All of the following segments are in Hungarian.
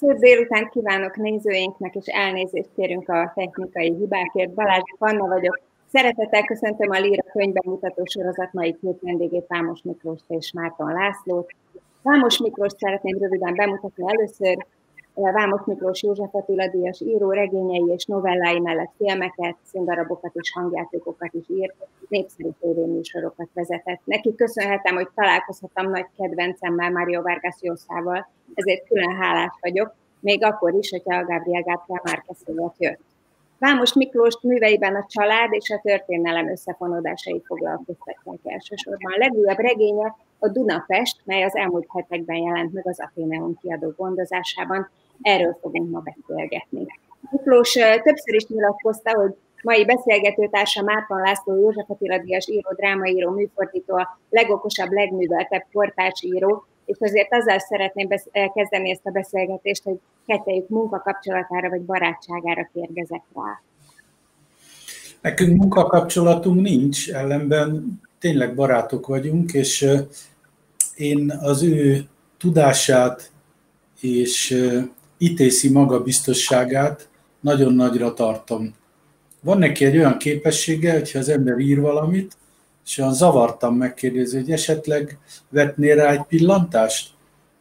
Szép délután kívánok nézőinknek, és elnézést kérünk a technikai hibákért. Balázs Panna vagyok. Szeretettel köszöntöm a Líra könyvbemutató sorozat mai két vendégét, Vámos Miklóst és Márton Lászlót. Vámos Miklóst szeretném röviden bemutatni először. Vámos Miklós József Attila Díjas író regényei és novellái mellett filmeket, színdarabokat és hangjátékokat is írt, népszerű tévéműsorokat vezetett. Neki köszönhetem, hogy találkozhattam nagy kedvencemmel, Mário Vargas Llosával, ezért külön hálás vagyok, még akkor is, hogyha a Gabriel Gabriel Márquez jött. Vámos Miklós műveiben a család és a történelem összefonódásai foglalkoztatják elsősorban. A legújabb regénye a Dunapest, mely az elmúlt hetekben jelent meg az Atheneum kiadó gondozásában. Erről fogunk ma beszélgetni. Miklós többször is nyilatkozta, hogy mai beszélgetőtársa Márton László József Attila Díjas író, drámaíró, műfordító, a legokosabb, legműveltebb író, és azért azzal szeretném kezdeni ezt a beszélgetést, hogy kettejük munkakapcsolatára vagy barátságára kérdezek rá. Nekünk munkakapcsolatunk nincs, ellenben tényleg barátok vagyunk, és én az ő tudását és ítészi magabiztosságát nagyon nagyra tartom. Van neki egy olyan képessége, hogyha az ember ír valamit, és olyan zavartam megkérdezni, hogy esetleg vetnél rá egy pillantást,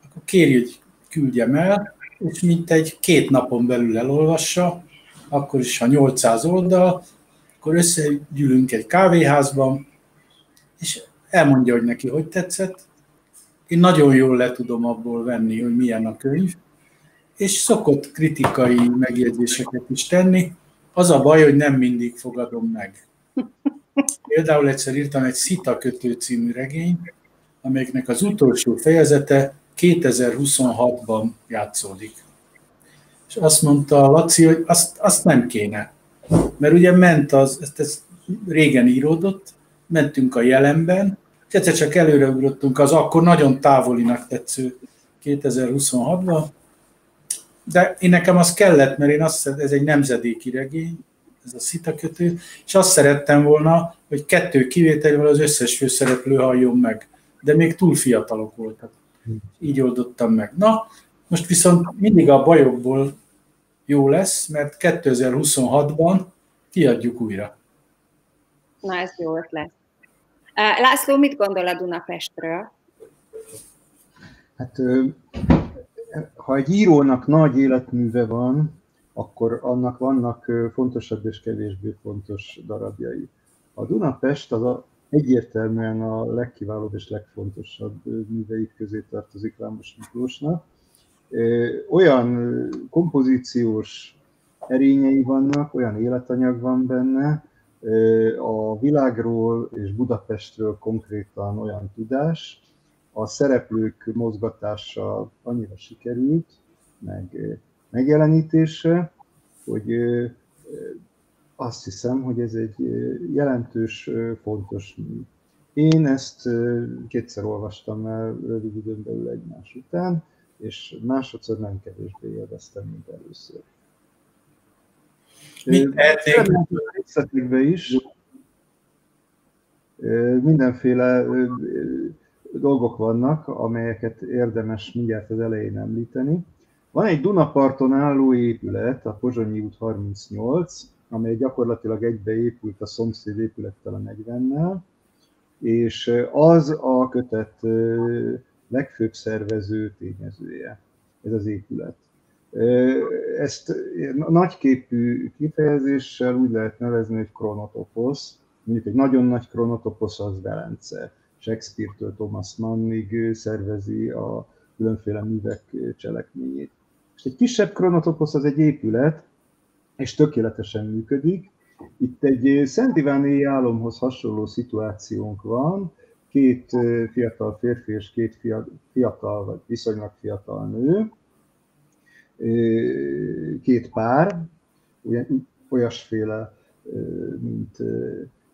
akkor kérj, hogy küldjem el, és mint egy két napon belül elolvassa, akkor is, ha 800 oldal, akkor összegyűlünk egy kávéházban, és elmondja, hogy neki hogy tetszett. Én nagyon jól le tudom abból venni, hogy milyen a könyv, és szokott kritikai megjegyzéseket is tenni. Az a baj, hogy nem mindig fogadom meg. Például egyszer írtam egy Szita kötő című regényt, amelyeknek az utolsó fejezete 2026-ban játszódik. És azt mondta Laci, hogy azt, azt nem kéne. Mert ugye ment az, ezt, ez régen íródott, mentünk a jelenben, és egyszer csak előreugrottunk az akkor nagyon távolinak tetsző 2026-ban, de én nekem az kellett, mert én azt ez egy nemzedéki regény, ez a szita kötő, és azt szerettem volna, hogy kettő kivételével az összes főszereplő halljon meg, de még túl fiatalok voltak. Így oldottam meg. Na, most viszont mindig a bajokból jó lesz, mert 2026-ban kiadjuk újra. Na, ez jó ötlet. László, mit gondol a Dunapestről? Hát, ha egy írónak nagy életműve van, akkor annak vannak fontosabb és kevésbé fontos darabjai. A Dunapest az a, egyértelműen a legkiválóbb és legfontosabb műveik közé tartozik Vámos Miklósnak. Olyan kompozíciós erényei vannak, olyan életanyag van benne, a világról és Budapestről konkrétan olyan tudás, a szereplők mozgatása annyira sikerült, meg megjelenítése, hogy azt hiszem, hogy ez egy jelentős, fontos mű. Én ezt kétszer olvastam el rövid időn belül egymás után, és másodszor nem kevésbé élveztem, mint először. Mit részletekbe is. Mindenféle dolgok vannak, amelyeket érdemes mindjárt az elején említeni. Van egy Dunaparton álló épület, a Pozsonyi út 38, amely gyakorlatilag egybeépült a szomszéd épülettel a 40-nel, és az a kötet legfőbb szervező tényezője, ez az épület. Ezt nagyképű kifejezéssel úgy lehet nevezni, hogy kronotoposz. Mondjuk egy nagyon nagy kronotoposz az Velence. Shakespeare-től Thomas Mannig szervezi a különféle művek cselekményét. És egy kisebb kronotoposz az egy épület, és tökéletesen működik. Itt egy Szent Iváni álomhoz hasonló szituációnk van, két fiatal férfi és két fiatal, vagy viszonylag fiatal nő, két pár, olyasféle, mint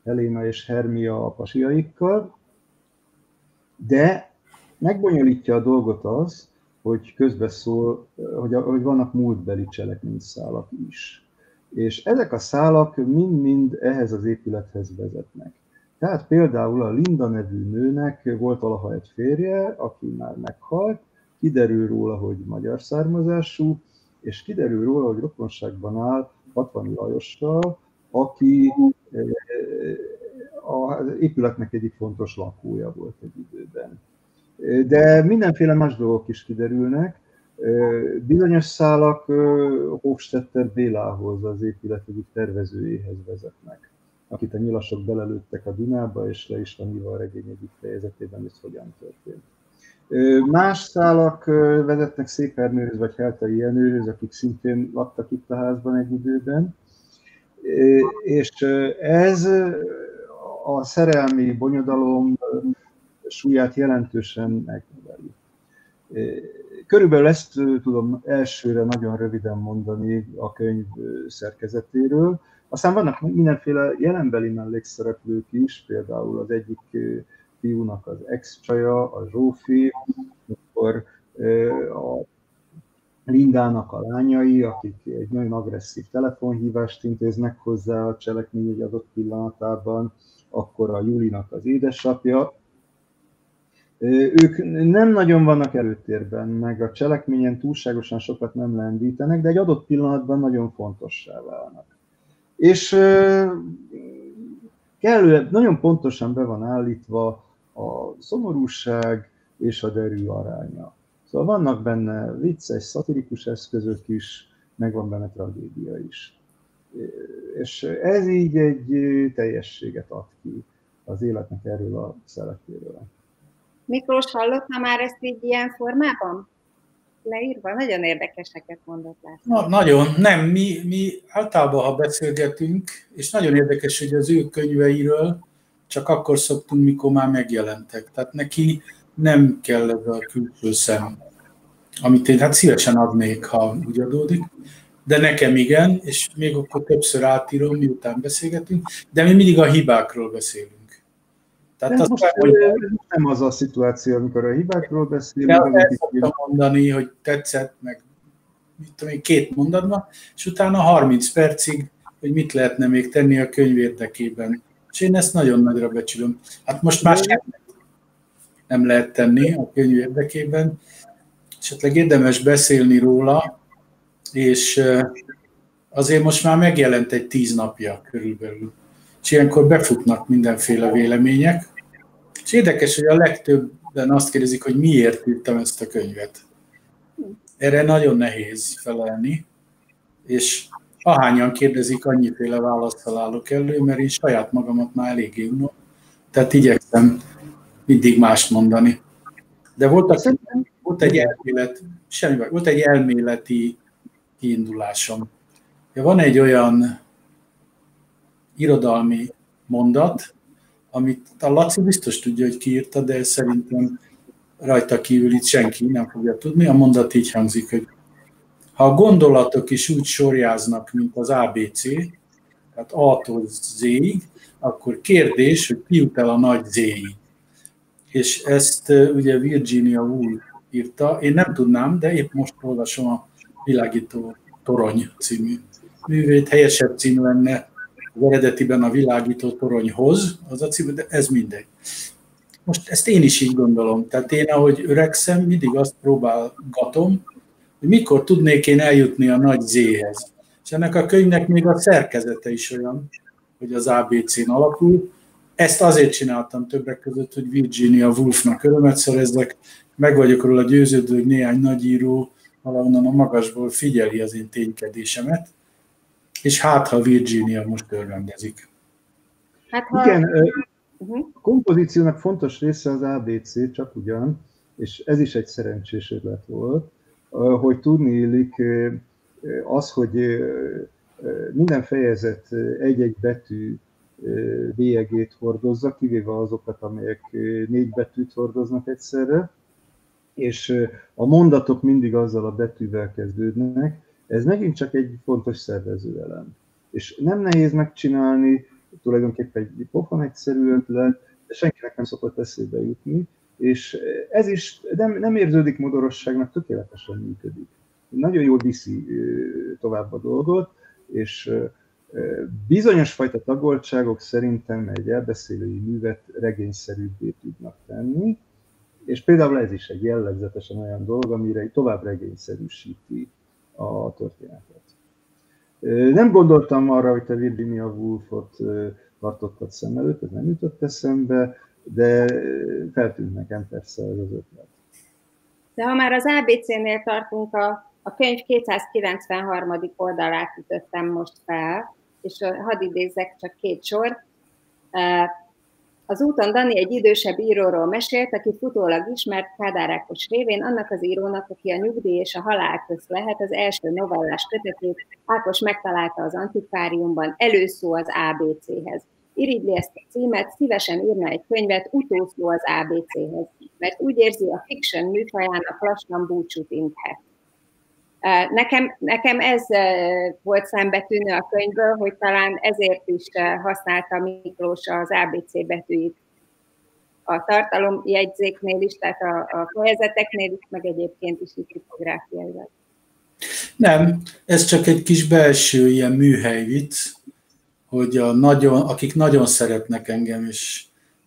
Helena és Hermia a pasiaikkal, de megbonyolítja a dolgot az, hogy közbeszól, hogy, hogy vannak múltbeli cselekményszálak is. És ezek a szálak mind-mind ehhez az épülethez vezetnek. Tehát például a Linda nevű nőnek volt valaha egy férje, aki már meghalt, kiderül róla, hogy magyar származású, és kiderül róla, hogy rokonságban áll Patvani Lajossal, aki az épületnek egyik fontos lakója volt egy időben. De mindenféle más dolgok is kiderülnek. Bizonyos szálak Hofstetter Bélához, az épület egyik tervezőjéhez vezetnek, akit a nyilasok belelőttek a Dunába, és le is van írva a regény egyik fejezetében, hogy hogyan történt. Más szálak vezetnek Székernőhöz vagy Heltai Jenőhöz, akik szintén laktak itt a házban egy időben. És ez a szerelmi bonyodalom súlyát jelentősen megnöveli. Körülbelül ezt tudom elsőre nagyon röviden mondani a könyv szerkezetéről. Aztán vannak mindenféle jelenbeli mellékszereplők is, például az egyik fiúnak az ex-csaja, a Zsófi, akkor a Lindának a lányai, akik egy nagyon agresszív telefonhívást intéznek hozzá a cselekmény egy adott pillanatában, akkor a Julinak az édesapja. Ők nem nagyon vannak előtérben, meg a cselekményen túlságosan sokat nem lendítenek, de egy adott pillanatban nagyon fontossá válnak. És kellően, nagyon pontosan be van állítva a szomorúság és a derű aránya. Szóval vannak benne vicces, szatirikus eszközök is, meg van benne tragédia is. És ez így egy teljességet ad ki az életnek erről a szeletéről. Miklós, hallotta már ezt így ilyen formában? Leírva? Nagyon érdekeseket mondott László. Na, nagyon. Nem, mi, mi általában, ha beszélgetünk, és nagyon érdekes, hogy az ő könyveiről csak akkor szoktunk, mikor már megjelentek. Tehát neki nem kell ez a külső szem, amit én hát szívesen adnék, ha úgy adódik, de nekem igen, és még akkor többször átírom, miután beszélgetünk, de mi mindig a hibákról beszélünk. Tehát az most, hogy... nem az a szituáció, amikor a hibákról beszélünk. De ezt szoktam mondani, hogy tetszett, meg mit tudom én, két mondatban, és utána 30 percig, hogy mit lehetne még tenni a könyv érdekében. És én ezt nagyon nagyra becsülöm. Hát most már sem nem lehet tenni a könyv érdekében. Esetleg érdemes beszélni róla, és azért most már megjelent egy tíz napja körülbelül. És ilyenkor befutnak mindenféle vélemények. És érdekes, hogy a legtöbben azt kérdezik, hogy miért írtam ezt a könyvet. Erre nagyon nehéz felelni, és ahányan kérdezik, annyiféle választal állok elő, mert én saját magamat már eléggé unom, tehát igyekszem mindig mást mondani. De volt, a, volt egy elmélet, semmi baj, volt egy elméleti kiindulásom. Ja, van egy olyan irodalmi mondat, amit a Laci biztos tudja, hogy kiírta, de szerintem rajta kívül itt senki nem fogja tudni. A mondat így hangzik, hogy ha a gondolatok is úgy sorjáznak, mint az ABC, tehát A-tól Z-ig, akkor kérdés, hogy ki jut el a nagy Z-ig. És ezt ugye Virginia Woolf írta. Én nem tudnám, de épp most olvasom a Világító Torony című művét. Helyesebb cím lenne az eredetiben a Világító Toronyhoz, az a cím, de ez mindegy. Most ezt én is így gondolom. Tehát én, ahogy öregszem, mindig azt próbálgatom, hogy mikor tudnék én eljutni a nagy Z-hez. És ennek a könyvnek még a szerkezete is olyan, hogy az ABC-n alakul. Ezt azért csináltam többek között, hogy Virginia Woolfnak örömet szerezzek. Meg vagyok róla győződő, hogy néhány nagyíró valahonnan a magasból figyeli az én ténykedésemet, és hát, ha Virginia most örvendezik. Hát, ha... Igen, uh-huh. a kompozíciónak fontos része az ABC, csak ugyan, és ez is egy szerencsés ötlet volt, hogy tudni illik az, hogy minden fejezet egy-egy betű bélyegét hordozza, kivéve azokat, amelyek négy betűt hordoznak egyszerre, és a mondatok mindig azzal a betűvel kezdődnek, ez megint csak egy fontos szervezőelem. És nem nehéz megcsinálni, tulajdonképpen egy pofon egyszerű ötlet, de senkinek nem szokott eszébe jutni, és ez is nem, nem érződik modorosságnak, tökéletesen működik. Nagyon jól viszi tovább a dolgot, és bizonyos fajta tagoltságok szerintem egy elbeszélői művet regényszerűbbé tudnak tenni, és például ez is egy jellegzetesen olyan dolog, amire tovább regényszerűsíti a történetet. Nem gondoltam arra, hogy te Virginia Woolfot tartottad szem előtt, ez nem jutott eszembe, de feltűnt nekem persze ez az ötlet. De ha már az ABC-nél tartunk, a, a könyv 293. oldalát ütöttem most fel, és hadd idézzek csak két sor. Az úton Dani egy idősebb íróról mesélt, aki futólag ismert Kádár Ákos révén, annak az írónak, aki a nyugdíj és a halál közt lehet, az első novellás kötetét Ákos megtalálta az antikváriumban, előszó az ABC-hez. Irigyli ezt a címet, szívesen írna egy könyvet, utószó az ABC-hez, mert úgy érzi, a fiction műfajának lassan búcsút inthet. Nekem, nekem ez volt szembetűnő a könyvből, hogy talán ezért is használta Miklós az ABC betűit a tartalomjegyzéknél is, tehát a, a fejezeteknél is, meg egyébként is így tipográfiailag. Nem, ez csak egy kis belső ilyen műhelyvicc, hogy a nagyon, akik nagyon szeretnek engem, és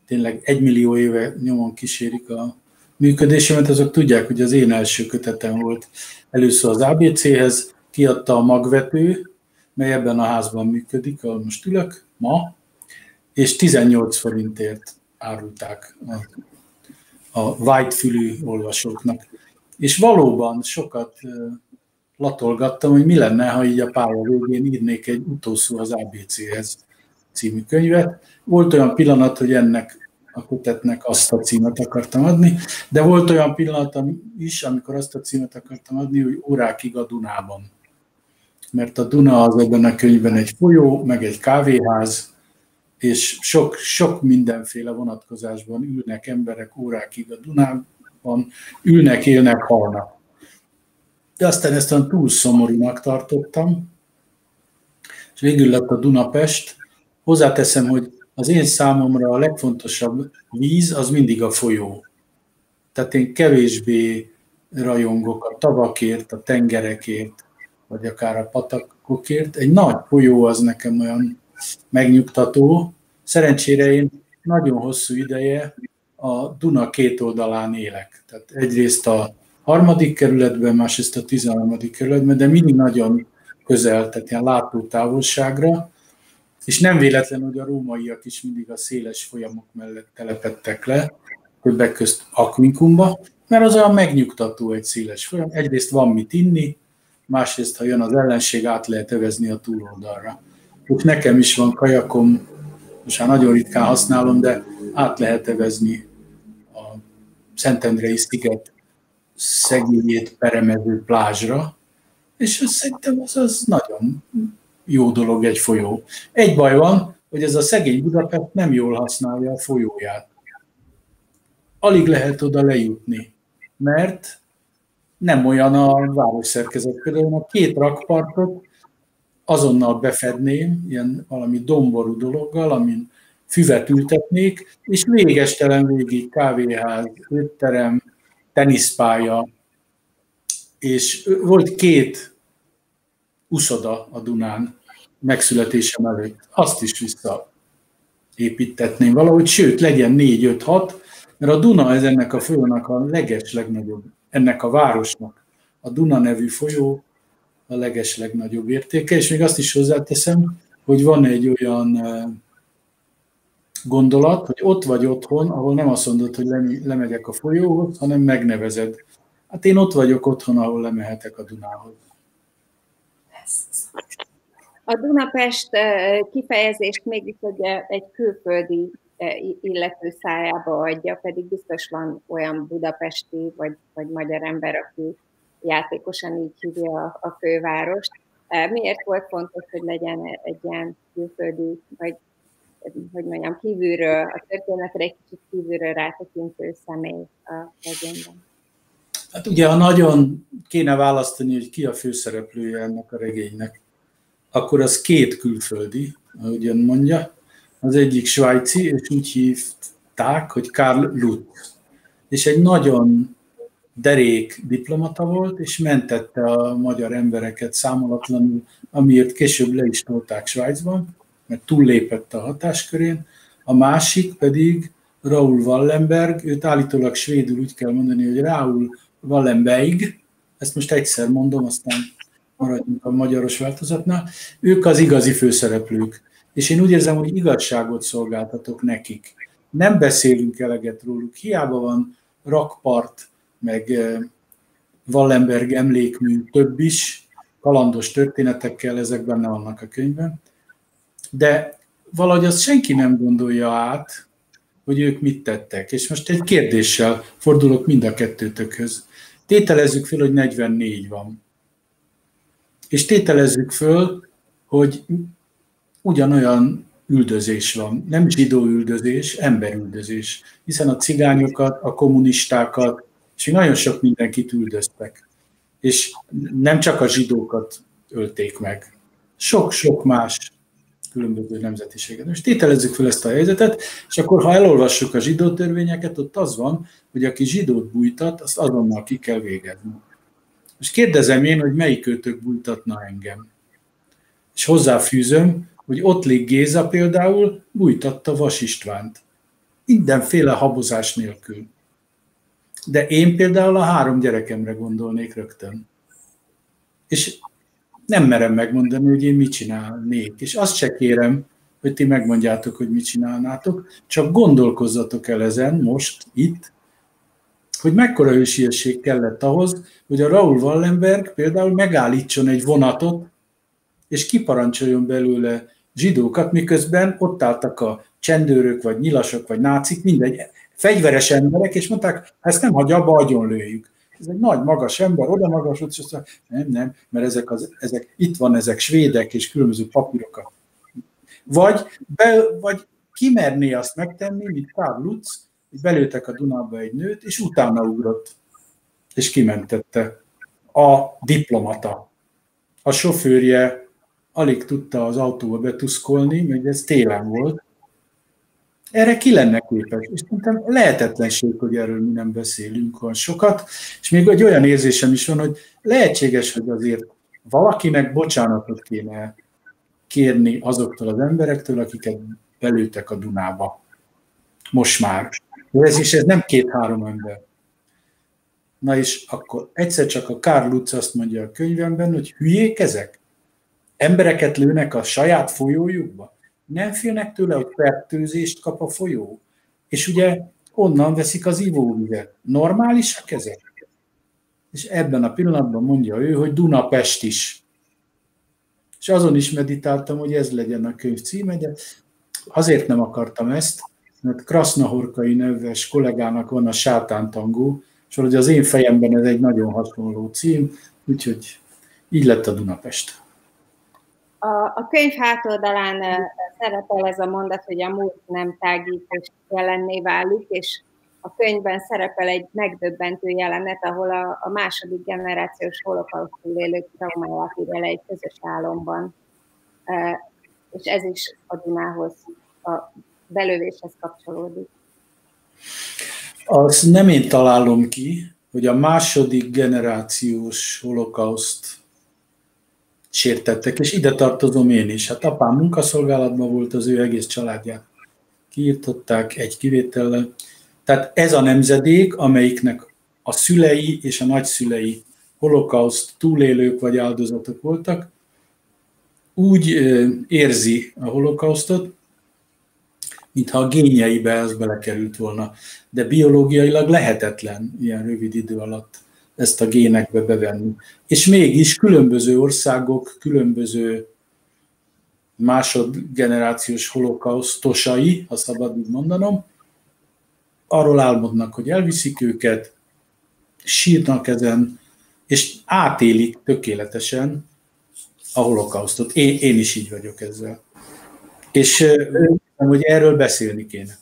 tényleg egymillió éve nyomon kísérik a működésemet, azok tudják, hogy az én első kötetem volt először az ABC-hez, kiadta a magvető, mely ebben a házban működik, ahol most ülök ma, és 18 forintért árulták a, a white-fülű olvasóknak. És valóban sokat latolgattam, hogy mi lenne, ha így a pálya végén írnék egy utószó az ABC-hez című könyvet. Volt olyan pillanat, hogy ennek a kötetnek azt a címet akartam adni, de volt olyan pillanat is, amikor azt a címet akartam adni, hogy órákig a Dunában. Mert a Duna az ebben a könyvben egy folyó, meg egy kávéház, és sok, sok mindenféle vonatkozásban ülnek emberek órákig a Dunában, ülnek, élnek, halnak. De aztán ezt olyan túl szomorúnak tartottam, és végül lett a Dunapest. Hozzáteszem, hogy az én számomra a legfontosabb víz az mindig a folyó. Tehát én kevésbé rajongok a tavakért, a tengerekért, vagy akár a patakokért. Egy nagy folyó az nekem olyan megnyugtató. Szerencsére én nagyon hosszú ideje a Duna két oldalán élek. Tehát egyrészt a harmadik kerületben, másrészt a tizenharmadik kerületben, de mindig nagyon közel, tehát ilyen látótávolságra, és nem véletlen, hogy a rómaiak is mindig a széles folyamok mellett telepettek le, többek közt Akvinkumba, mert az olyan megnyugtató egy széles folyam. Egyrészt van mit inni, másrészt, ha jön az ellenség, át lehet övezni a túloldalra. Úgy nekem is van kajakom, most már nagyon ritkán használom, de át lehet evezni a Szentendrei sziget szegényét peremező plázsra, és azt szerintem az, az nagyon jó dolog egy folyó. Egy baj van, hogy ez a szegény Budapest nem jól használja a folyóját. Alig lehet oda lejutni, mert nem olyan a városszerkezet. Például a két rakpartot azonnal befedném, ilyen valami domború dologgal, amin füvet ültetnék, és végestelen végig kávéház, étterem, teniszpálya, és volt két uszoda a Dunán, megszületésem előtt, azt is visszaépítetném valahogy, sőt, legyen 4-5-6, mert a Duna ez ennek a folyónak a leges legnagyobb, ennek a városnak. A Duna nevű folyó a leges legnagyobb értéke, és még azt is hozzáteszem, hogy van egy olyan gondolat, hogy ott vagy otthon, ahol nem azt mondod, hogy lemegyek a folyóhoz, hanem megnevezed. Hát én ott vagyok otthon, ahol lemehetek a Dunához. A Dunapest kifejezést mégis ugye egy külföldi illető szájába adja, pedig biztos van olyan budapesti vagy, vagy magyar ember, aki játékosan így hívja a, a fővárost. Miért volt fontos, hogy legyen egy ilyen külföldi, vagy hogy mondjam, kívülről, a történetre egy kicsit kívülről rátekintő személy a legényben? Hát ugye, ha nagyon kéne választani, hogy ki a főszereplője ennek a regénynek, akkor az két külföldi, ahogy ön mondja. Az egyik svájci, és úgy hívták, hogy Karl Lutz. És egy nagyon derék diplomata volt, és mentette a magyar embereket számolatlanul, amiért később le is tolták Svájcban, mert túllépett a hatáskörén. A másik pedig Raúl Wallenberg, őt állítólag svédül úgy kell mondani, hogy Raúl Wallenberg, ezt most egyszer mondom, aztán maradjunk a magyaros változatnál, ők az igazi főszereplők. És én úgy érzem, hogy igazságot szolgáltatok nekik. Nem beszélünk eleget róluk, hiába van rakpart, meg Wallenberg emlékmű több is, kalandos történetekkel, ezek benne vannak a könyvben. De valahogy azt senki nem gondolja át, hogy ők mit tettek. És most egy kérdéssel fordulok mind a kettőtökhöz. Tételezzük föl, hogy 44 van. És tételezzük föl, hogy ugyanolyan üldözés van. Nem zsidó üldözés, emberüldözés. Hiszen a cigányokat, a kommunistákat, és nagyon sok mindenkit üldöztek. És nem csak a zsidókat ölték meg. Sok-sok más különböző nemzetiséget. Most tételezzük fel ezt a helyzetet, és akkor ha elolvassuk a zsidó törvényeket, ott az van, hogy aki zsidót bújtat, azt azonnal ki kell végezni. Most kérdezem én, hogy melyik őtök bújtatna engem. És hozzáfűzöm, hogy ott lég Géza például bújtatta Vas Istvánt. Mindenféle habozás nélkül. De én például a három gyerekemre gondolnék rögtön. És nem merem megmondani, hogy én mit csinálnék. És azt se kérem, hogy ti megmondjátok, hogy mit csinálnátok, csak gondolkozzatok el ezen most, itt, hogy mekkora hősiesség kellett ahhoz, hogy a Raúl Wallenberg például megállítson egy vonatot, és kiparancsoljon belőle zsidókat, miközben ott álltak a csendőrök, vagy nyilasok, vagy nácik, mindegy, fegyveres emberek, és mondták, ezt nem hagyja, abba lőjük ez egy nagy, magas ember, oda magas, és azt mondja, nem, nem, mert ezek, az, ezek, itt van ezek svédek és különböző papírokat. Vagy, be, vagy kimerné azt megtenni, mint Karl Lutz, hogy belőtek a Dunába egy nőt, és utána ugrott, és kimentette a diplomata. A sofőrje alig tudta az autóba betuszkolni, mert ez télen volt, erre ki lenne képes. És szerintem lehetetlenség, hogy erről mi nem beszélünk olyan sokat, és még egy olyan érzésem is van, hogy lehetséges, hogy azért valakinek bocsánatot kéne kérni azoktól az emberektől, akiket belőtek a Dunába. Most már. Ez is ez nem két-három ember. Na és akkor egyszer csak a Karl Lutz azt mondja a könyvemben, hogy hülyék ezek? Embereket lőnek a saját folyójukba? nem félnek tőle, hogy fertőzést kap a folyó. És ugye onnan veszik az ivóvizet. Normálisak ezek? És ebben a pillanatban mondja ő, hogy Dunapest is. És azon is meditáltam, hogy ez legyen a könyv címe, de azért nem akartam ezt, mert Krasznahorkai neves kollégának van a sátántangó, és hogy az én fejemben ez egy nagyon hasonló cím, úgyhogy így lett a Dunapest. A, a könyv hátoldalán szerepel ez a mondat, hogy a múlt nem tágít és jelenné válik, és a könyvben szerepel egy megdöbbentő jelenet, ahol a, a második generációs holokausztul élők traumáját írja le egy közös álomban. És ez is a Dunához, a belővéshez kapcsolódik. Azt nem én találom ki, hogy a második generációs holokauszt sértettek, és ide tartozom én is. Hát apám munkaszolgálatban volt, az ő egész családját kiirtották egy kivétellel. Tehát ez a nemzedék, amelyiknek a szülei és a nagyszülei holokauszt túlélők vagy áldozatok voltak, úgy érzi a holokausztot, mintha a génjeibe ez belekerült volna. De biológiailag lehetetlen ilyen rövid idő alatt ezt a génekbe bevenni. És mégis különböző országok, különböző másodgenerációs holokausztosai, ha szabad így mondanom, arról álmodnak, hogy elviszik őket, sírnak ezen, és átélik tökéletesen a holokausztot. Én, én is így vagyok ezzel. És hogy erről beszélni kéne.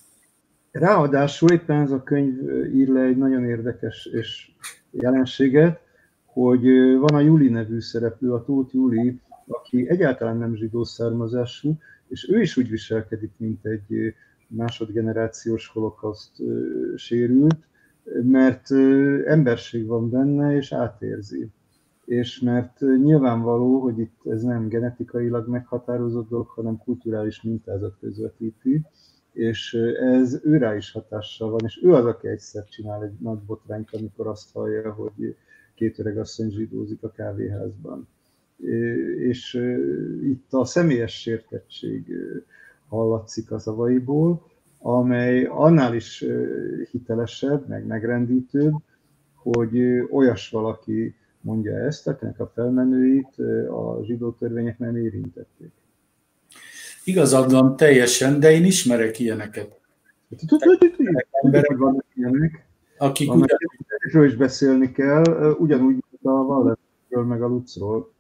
Ráadásul éppen ez a könyv ír le egy nagyon érdekes és jelenséget, hogy van a Juli nevű szereplő, a Tóth Juli, aki egyáltalán nem zsidó származású, és ő is úgy viselkedik, mint egy másodgenerációs holokauszt sérült, mert emberség van benne, és átérzi. És mert nyilvánvaló, hogy itt ez nem genetikailag meghatározott dolog, hanem kulturális mintázat közvetíti, és ez őrá is hatással van, és ő az, aki egyszer csinál egy nagy botrányt, amikor azt hallja, hogy két öreg asszony zsidózik a kávéházban. És itt a személyes sértettség hallatszik a szavaiból, amely annál is hitelesebb, meg megrendítőbb, hogy olyas valaki mondja ezt, akinek a felmenőit a zsidó törvények nem érintették. Igazad van teljesen, de én ismerek ilyeneket. Emberek vannak ilyenek, akik ugyanúgy is beszélni kell, ugyanúgy, mint a Wallerről meg a Lucról.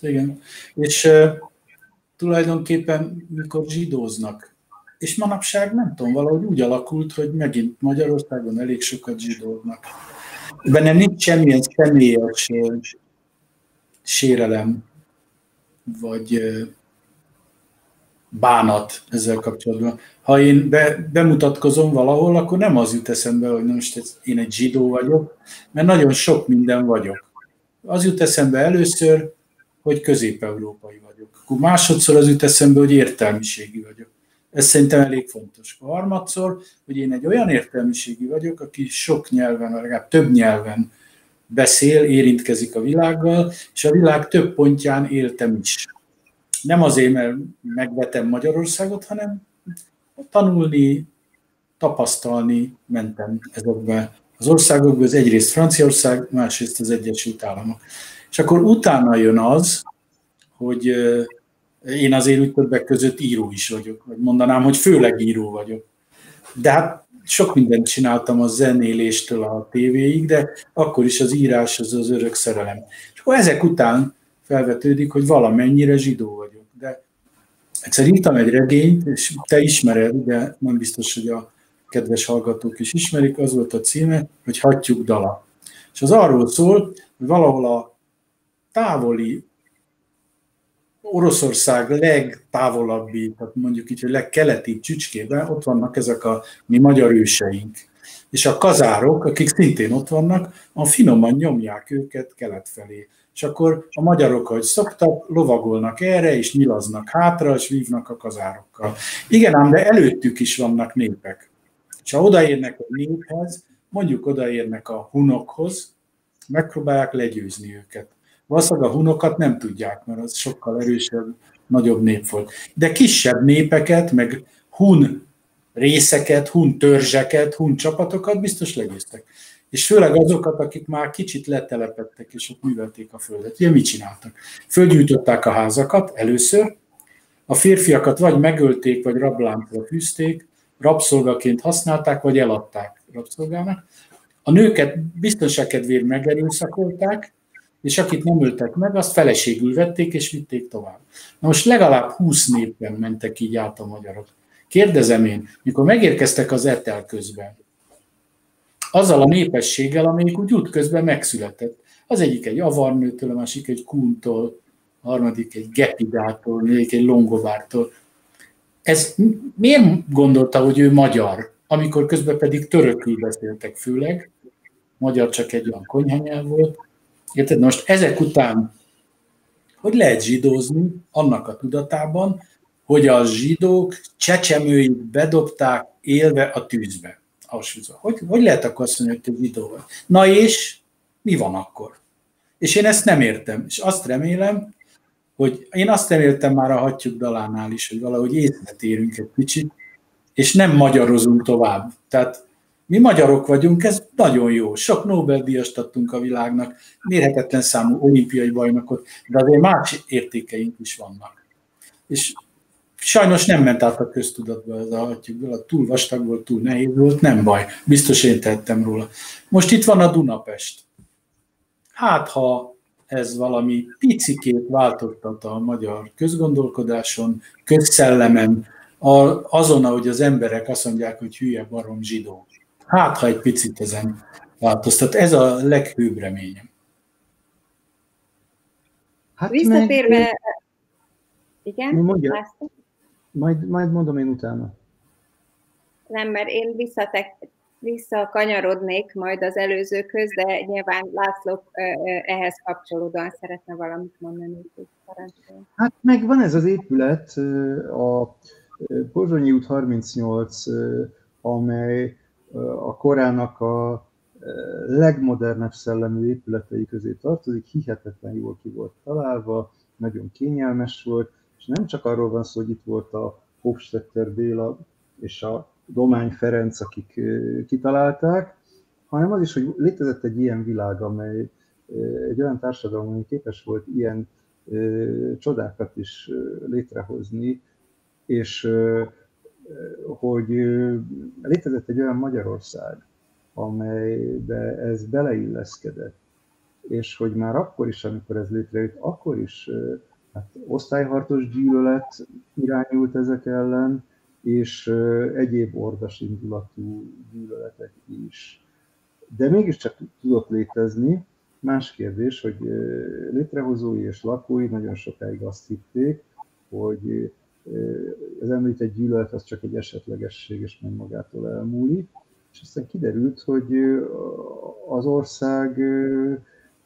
Igen, és uh, tulajdonképpen mikor zsidóznak, és manapság nem tudom, valahogy úgy alakult, hogy megint Magyarországon elég sokat zsidóznak. Benne nincs semmilyen személyes sérelem, vagy bánat ezzel kapcsolatban. Ha én be, bemutatkozom valahol, akkor nem az jut eszembe, hogy most én egy zsidó vagyok, mert nagyon sok minden vagyok. Az jut eszembe először, hogy közép-európai vagyok. Akkor másodszor az jut eszembe, hogy értelmiségi vagyok. Ez szerintem elég fontos. A harmadszor, hogy én egy olyan értelmiségi vagyok, aki sok nyelven, vagy legalább több nyelven beszél, érintkezik a világgal, és a világ több pontján éltem is. Nem azért, mert megvetem Magyarországot, hanem tanulni, tapasztalni mentem ezekbe az országokba, az egyrészt Franciaország, másrészt az Egyesült Államok. És akkor utána jön az, hogy én azért úgy többek között író is vagyok, vagy mondanám, hogy főleg író vagyok. De hát sok mindent csináltam a zenéléstől a tévéig, de akkor is az írás az az örök szerelem. És akkor ezek után felvetődik, hogy valamennyire zsidó vagyok. De egyszer írtam egy regényt, és te ismered, de nem biztos, hogy a kedves hallgatók is ismerik, az volt a címe, hogy Hattyúk dala. És az arról szól, hogy valahol a távoli Oroszország legtávolabbi, tehát mondjuk így, hogy legkeleti csücskében ott vannak ezek a mi magyar őseink. És a kazárok, akik szintén ott vannak, a finoman nyomják őket kelet felé. És akkor a magyarok, hogy szoktak, lovagolnak erre, és nyilaznak hátra, és vívnak a kazárokkal. Igen ám, de előttük is vannak népek. És ha odaérnek a néphez, mondjuk odaérnek a hunokhoz, megpróbálják legyőzni őket. Valószínűleg a hunokat nem tudják, mert az sokkal erősebb, nagyobb nép volt. De kisebb népeket, meg hun részeket, hun törzseket, hun csapatokat biztos legyőztek. És főleg azokat, akik már kicsit letelepettek, és ott művelték a földet. Ugye mit csináltak? Földgyűjtötték a házakat először, a férfiakat vagy megölték, vagy rabláncra fűzték, rabszolgaként használták, vagy eladták rabszolgának. A nőket biztonság kedvéért megerőszakolták, és akit nem öltek meg, azt feleségül vették, és vitték tovább. Na most legalább 20 népen mentek így át a magyarok. Kérdezem én, mikor megérkeztek az etel közben, azzal a népességgel, amelyik úgy út közben megszületett. Az egyik egy avarnőtől, a másik egy kuntól, a harmadik egy gepidától, még egy longobártól. Ez miért gondolta, hogy ő magyar, amikor közben pedig törökül beszéltek főleg, magyar csak egy olyan konyhanyelv volt, Érted? Most ezek után hogy lehet zsidózni annak a tudatában, hogy a zsidók csecsemőit bedobták élve a tűzbe. Auschwitzba. Hogy, hogy lehet akkor azt mondani, hogy te zsidó vagy? Na és mi van akkor? És én ezt nem értem. És azt remélem, hogy én azt reméltem már a hattyúk dalánál is, hogy valahogy észre térünk egy kicsit, és nem magyarozunk tovább. Tehát mi magyarok vagyunk, ez nagyon jó. Sok Nobel-díjast adtunk a világnak, mérhetetlen számú olimpiai bajnokot, de azért más értékeink is vannak. És sajnos nem ment át a köztudatba ez a hattyúkból, túl vastag volt, túl nehéz volt, nem baj, biztos én tettem róla. Most itt van a Dunapest. Hát, ha ez valami picikét változtat a magyar közgondolkodáson, közszellemen, azon, ahogy az emberek azt mondják, hogy hülye barom zsidó hát ha egy picit ezen változtat. Ez a leghőbb reményem. Hát Visszatérve, meg... igen, mondja. Majd, majd mondom én utána. Nem, mert én visszatek, visszakanyarodnék majd az előzőköz, de nyilván László ehhez kapcsolódóan szeretne valamit mondani. Hát meg van ez az épület, a Pozsonyi út 38, amely a korának a legmodernebb szellemű épületei közé tartozik, hihetetlen jól ki volt találva, nagyon kényelmes volt, és nem csak arról van szó, hogy itt volt a Hofstetter Béla és a Domány Ferenc, akik kitalálták, hanem az is, hogy létezett egy ilyen világ, amely egy olyan társadalom, ami képes volt ilyen csodákat is létrehozni, és hogy létezett egy olyan Magyarország, amelybe ez beleilleszkedett, és hogy már akkor is, amikor ez létrejött, akkor is hát, osztályhartos gyűlölet irányult ezek ellen, és egyéb ordas indulatú gyűlöletek is. De mégiscsak tudott létezni. Más kérdés, hogy létrehozói és lakói nagyon sokáig azt hitték, hogy az említett gyűlölet az csak egy esetlegesség, és meg magától elmúlik. És aztán kiderült, hogy az ország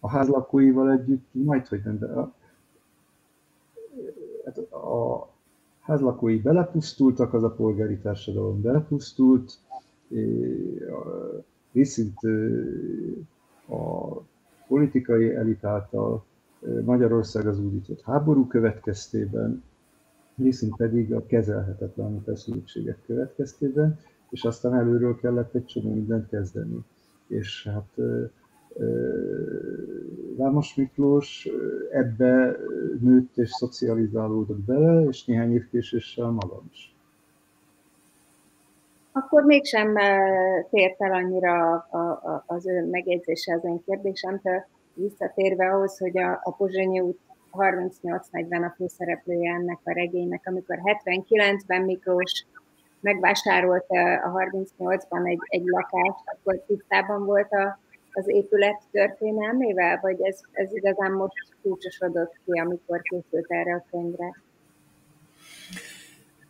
a házlakóival együtt majd, hogy nem, de a, hát a házlakói belepusztultak, az a polgári társadalom belepusztult, részint a politikai elit által Magyarország az újított háború következtében, részint pedig a kezelhetetlen feszültségek következtében, és aztán előről kellett egy csomó mindent kezdeni. És hát Vámos Miklós ebbe nőtt és szocializálódott bele, és néhány év késéssel magam is. Akkor mégsem tért el annyira az ön megjegyzése az én kérdésemtől, visszatérve ahhoz, hogy a, a Pozsonyi út 38-40 a főszereplője ennek a regénynek, amikor 79-ben Miklós megvásárolt a 38-ban egy, egy lakást, akkor tisztában volt a, az épület történelmével, vagy ez, ez igazán most kulcsosodott ki, amikor készült erre a könyvre?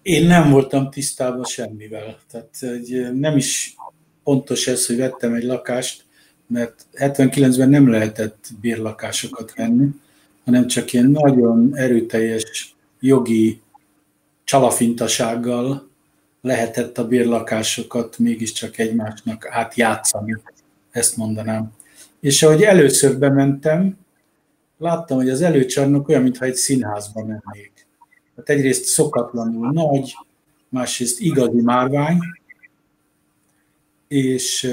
Én nem voltam tisztában semmivel. Tehát hogy nem is pontos ez, hogy vettem egy lakást, mert 79-ben nem lehetett bérlakásokat venni, hanem csak ilyen nagyon erőteljes jogi csalafintasággal lehetett a bérlakásokat mégiscsak egymásnak átjátszani, ezt mondanám. És ahogy először bementem, láttam, hogy az előcsarnok olyan, mintha egy színházba mennék. Hát egyrészt szokatlanul nagy, másrészt igazi márvány, és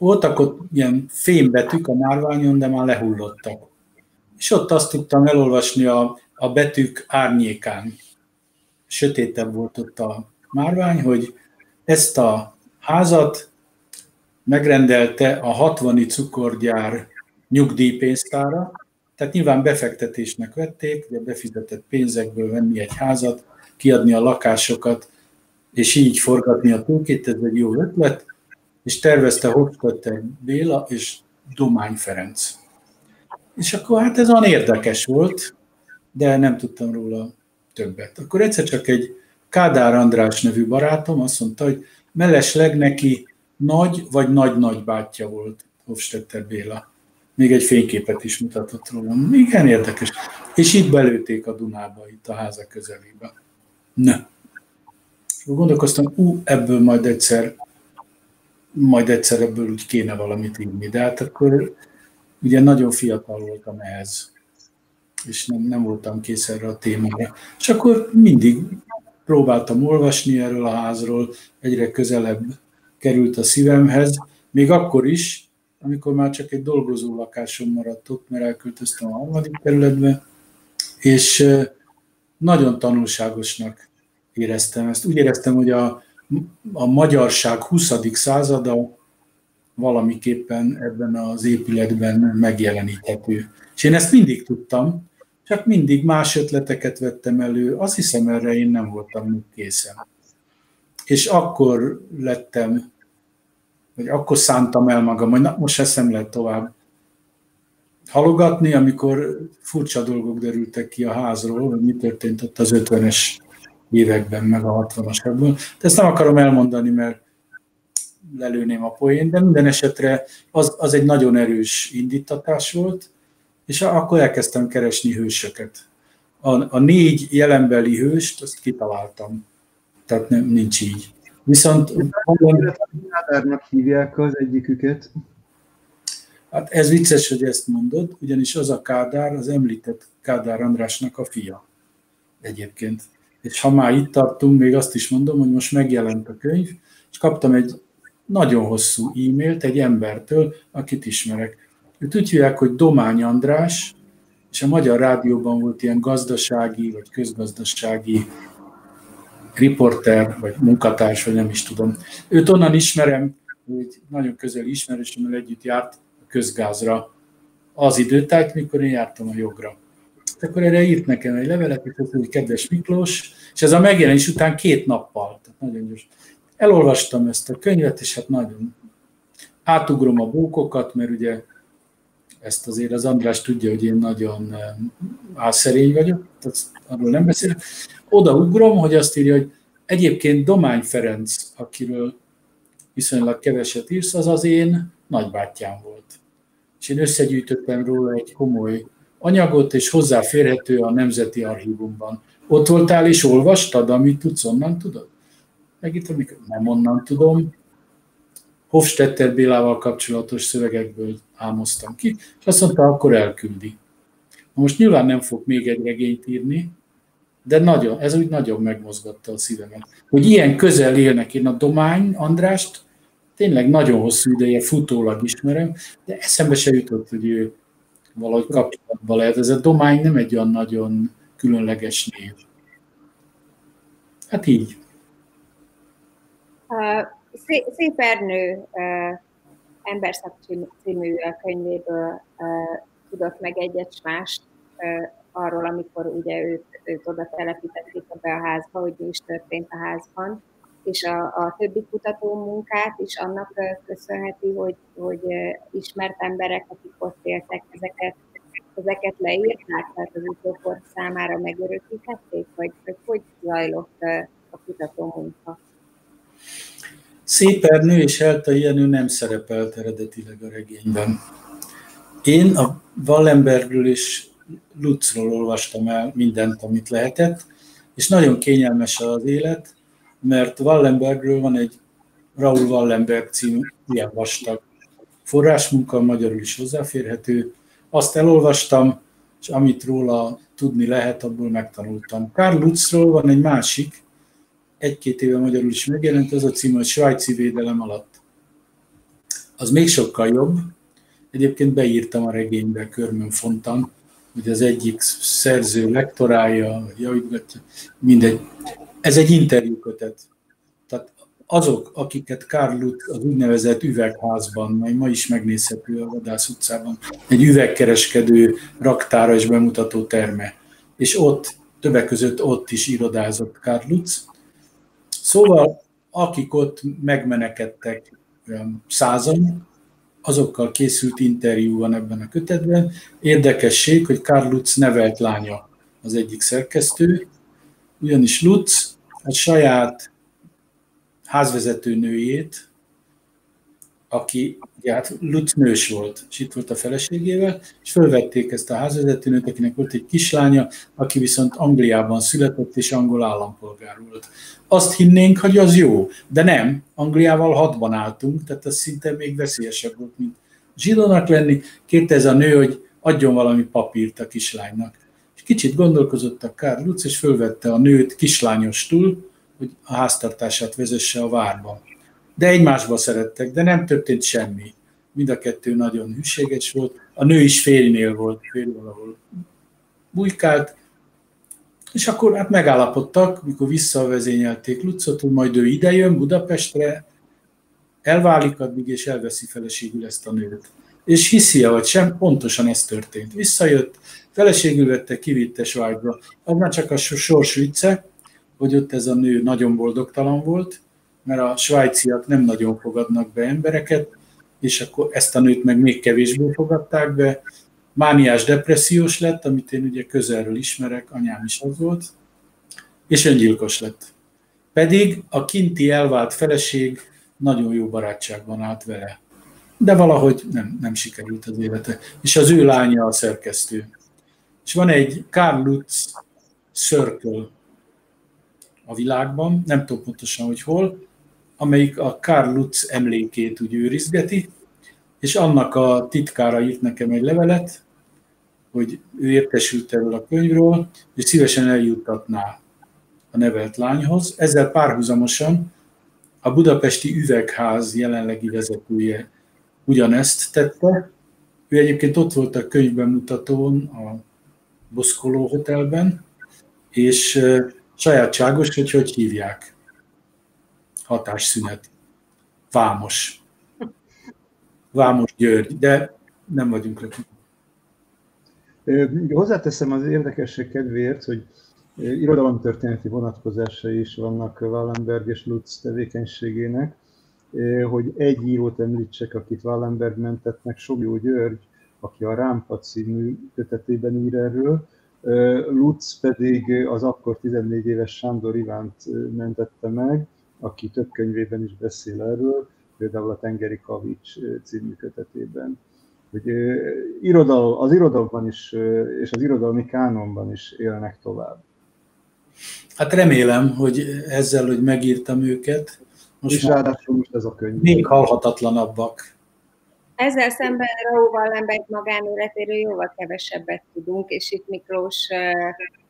voltak ott ilyen fémbetűk a márványon, de már lehullottak. És ott azt tudtam elolvasni a, a betűk árnyékán. Sötétebb volt ott a márvány, hogy ezt a házat megrendelte a 60 cukorgyár nyugdíjpénztára, tehát nyilván befektetésnek vették, ugye befizetett pénzekből venni egy házat, kiadni a lakásokat, és így forgatni a tőkét, ez egy jó ötlet, és tervezte Hofstetter Béla és Domány Ferenc. És akkor hát ez olyan érdekes volt, de nem tudtam róla többet. Akkor egyszer csak egy Kádár András nevű barátom azt mondta, hogy mellesleg neki nagy vagy nagy-nagy bátyja volt Hofstetter Béla. Még egy fényképet is mutatott róla. Igen érdekes. És itt belőtték a Dunába, itt a háza közelébe. Na. Gondolkoztam, ú, ebből majd egyszer majd egyszer ebből úgy kéne valamit írni. De hát akkor ugye nagyon fiatal voltam ehhez, és nem, nem voltam kész erre a témára. És akkor mindig próbáltam olvasni erről a házról, egyre közelebb került a szívemhez, még akkor is, amikor már csak egy dolgozó lakásom maradt ott, mert elköltöztem a harmadik kerületbe, és nagyon tanulságosnak éreztem ezt. Úgy éreztem, hogy a, a magyarság 20. százada valamiképpen ebben az épületben megjeleníthető. És én ezt mindig tudtam, csak mindig más ötleteket vettem elő. Azt hiszem, erre én nem voltam még készen. És akkor lettem, vagy akkor szántam el magam, hogy na, most ezt nem lehet tovább halogatni, amikor furcsa dolgok derültek ki a házról, hogy mi történt ott az 50-es években, meg a 60-asokban. De ezt nem akarom elmondani, mert lelőném a poén, de minden esetre az, az egy nagyon erős indítatás volt, és akkor elkezdtem keresni hősöket. a, a négy jelenbeli hőst, azt kitaláltam. Tehát nem, nincs így. Viszont... Kádárnak hívják az egyiküket. Hát ez vicces, hogy ezt mondod, ugyanis az a Kádár, az említett Kádár Andrásnak a fia egyébként. És ha már itt tartunk, még azt is mondom, hogy most megjelent a könyv, és kaptam egy nagyon hosszú e-mailt egy embertől, akit ismerek. Őt úgy hívják, hogy Domány András, és a Magyar Rádióban volt ilyen gazdasági vagy közgazdasági riporter, vagy munkatárs, vagy nem is tudom. Őt onnan ismerem, hogy nagyon közeli ismerősömmel együtt járt a közgázra az időtájt, mikor én jártam a jogra. Akkor erre írt nekem egy levelet, hogy kedves Miklós, és ez a megjelenés után két nappal, tehát nagyon gyors. Elolvastam ezt a könyvet, és hát nagyon átugrom a bókokat, mert ugye ezt azért az András tudja, hogy én nagyon eh, álszerény vagyok, tehát arról nem beszélek. Odaugrom, hogy azt írja, hogy egyébként Domány Ferenc, akiről viszonylag keveset írsz, az az én nagybátyám volt. És én összegyűjtöttem róla egy komoly anyagot, és hozzáférhető a Nemzeti Archívumban. Ott voltál és olvastad, amit tudsz, onnan tudod? Meg itt, amikor nem onnan tudom, Hofstetter Bélával kapcsolatos szövegekből álmoztam ki, és azt mondta, akkor elküldi. Most nyilván nem fog még egy regényt írni, de nagyon, ez úgy nagyon megmozgatta a szívemet. Hogy ilyen közel élnek, én a Domány Andrást tényleg nagyon hosszú ideje futólag ismerem, de eszembe se jutott, hogy ő valahogy kapcsolatban lehet. Ez a Domány nem egy olyan nagyon különleges név. Hát így. Szép Ernő Emberszak című könyvéből tudott meg egyet mást arról, amikor ugye őt, őt oda telepítették be a házba, hogy mi is történt a házban, és a, a többi kutató munkát is annak köszönheti, hogy, hogy ismert emberek, akik ott éltek, ezeket, ezeket leírták, tehát az utókor számára megörökíthették, vagy, vagy hogy zajlott a kutató munka? Szép Ernő és Elta Jenő nem szerepelt eredetileg a regényben. Én a Wallenbergről és Lutzról olvastam el mindent, amit lehetett, és nagyon kényelmes az élet, mert Wallenbergről van egy Raúl Wallenberg című ilyen vastag forrásmunka, magyarul is hozzáférhető. Azt elolvastam, és amit róla tudni lehet, abból megtanultam. Karl Lutzról van egy másik, egy-két éve magyarul is megjelent, az a cím, hogy Svájci védelem alatt. Az még sokkal jobb. Egyébként beírtam a regénybe Körmön Fontan, hogy az egyik szerző lektorálja, javítgatja, mindegy. Ez egy interjúkötet. Tehát azok, akiket Karl az úgynevezett üvegházban, majd ma is megnézhető a Vadász utcában, egy üvegkereskedő raktára és bemutató terme. És ott, többek között ott is irodázott Karl Szóval, akik ott megmenekedtek százan, azokkal készült interjú van ebben a kötetben. Érdekesség, hogy Karl Lutz nevelt lánya az egyik szerkesztő, ugyanis Lutz a saját házvezető nőjét, aki ugye hát Lutz nős volt, és itt volt a feleségével, és fölvették ezt a házvezetőnőt, akinek volt egy kislánya, aki viszont Angliában született, és angol állampolgár volt. Azt hinnénk, hogy az jó, de nem. Angliával hatban álltunk, tehát az szinte még veszélyesebb volt, mint zsidónak lenni. Kérte ez a nő, hogy adjon valami papírt a kislánynak. Kicsit gondolkozott a Karl Lutz, és fölvette a nőt kislányostul, hogy a háztartását vezesse a várban de egymásba szerettek, de nem történt semmi. Mind a kettő nagyon hűséges volt. A nő is férjnél volt, férj valahol bujkált, és akkor hát megállapodtak, mikor visszavezényelték Lucot, hogy majd ő idejön Budapestre, elválik addig, és elveszi feleségül ezt a nőt. És hiszi vagy sem, pontosan ez történt. Visszajött, feleségül vette, kivitte Svájcba. Az már csak a sors vicce, hogy ott ez a nő nagyon boldogtalan volt, mert a svájciak nem nagyon fogadnak be embereket, és akkor ezt a nőt meg még kevésbé fogadták be. Mániás depressziós lett, amit én ugye közelről ismerek, anyám is az volt, és öngyilkos lett. Pedig a kinti elvált feleség nagyon jó barátságban állt vele. De valahogy nem, nem sikerült az élete. És az ő lánya a szerkesztő. És van egy Karl Lutz Circle a világban, nem tudom pontosan, hogy hol, amelyik a Karl Lutz emlékét úgy őrizgeti, és annak a titkára írt nekem egy levelet, hogy ő értesült erről a könyvről, és szívesen eljuttatná a nevelt lányhoz. Ezzel párhuzamosan a budapesti üvegház jelenlegi vezetője ugyanezt tette. Ő egyébként ott volt a könyvbemutatón a Boszkoló Hotelben, és sajátságos, hogy hogy hívják. Hatásszünet. Vámos. Vámos György, de nem vagyunk rögtön. Hozzáteszem az érdekesség kedvéért, hogy irodalomtörténeti vonatkozásai is vannak Wallenberg és Lutz tevékenységének, hogy egy írót említsek, akit Wallenberg mentett meg, Sogyó György, aki a Rámpa című kötetében ír erről, Lutz pedig az akkor 14 éves Sándor Ivánt mentette meg, aki több könyvében is beszél erről, például a Tengeri Kavics című kötetében. Hogy irodal, az irodalomban is, és az irodalmi kánonban is élnek tovább. Hát remélem, hogy ezzel, hogy megírtam őket, most és ráadásul most ez a könyv. Még halhatatlanabbak. Ezzel szemben Raúl Wallenberg magánéletéről jóval kevesebbet tudunk, és itt Miklós